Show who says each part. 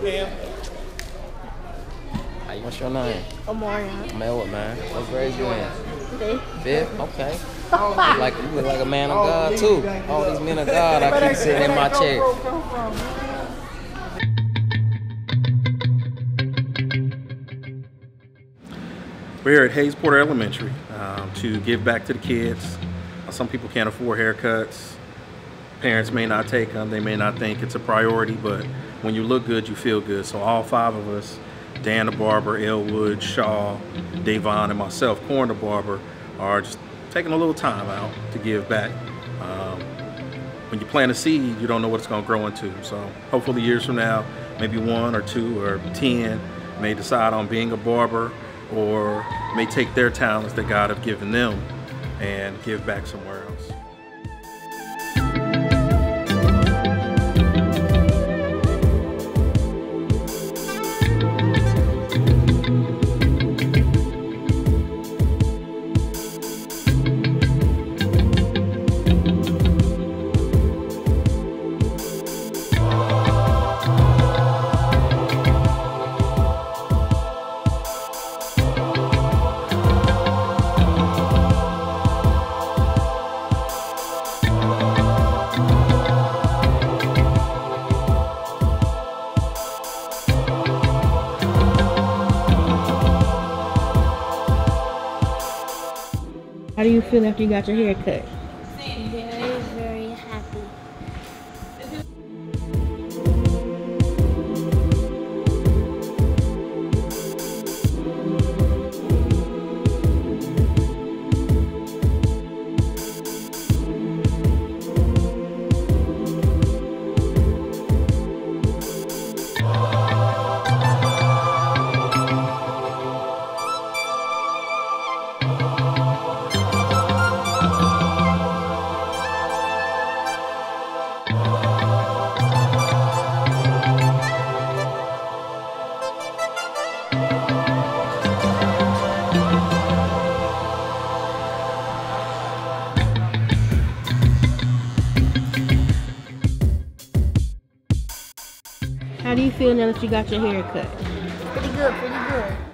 Speaker 1: Hey, what's your name?
Speaker 2: Amarion.
Speaker 1: Melwood, man. What grade you in?
Speaker 2: Today.
Speaker 1: Fifth? Okay. You like you look like a man of God too. All these men of God I keep sitting in my chair.
Speaker 3: We're here at Hays-Porter Elementary um, to give back to the kids. Some people can't afford haircuts. Parents may not take them. They may not think it's a priority, but when you look good, you feel good. So all five of us, Dan the barber, Elwood, Shaw, Davon, and myself, Corn Da Barber, are just taking a little time out to give back. Um, when you plant a seed, you don't know what it's going to grow into. So hopefully years from now, maybe one or two or 10 may decide on being a barber or may take their talents that God have given them and give back somewhere else.
Speaker 2: Do you feel after you got your hair cut?
Speaker 4: Very, very happy.
Speaker 2: Do you feel now that you got your hair cut?
Speaker 4: Pretty good, pretty good.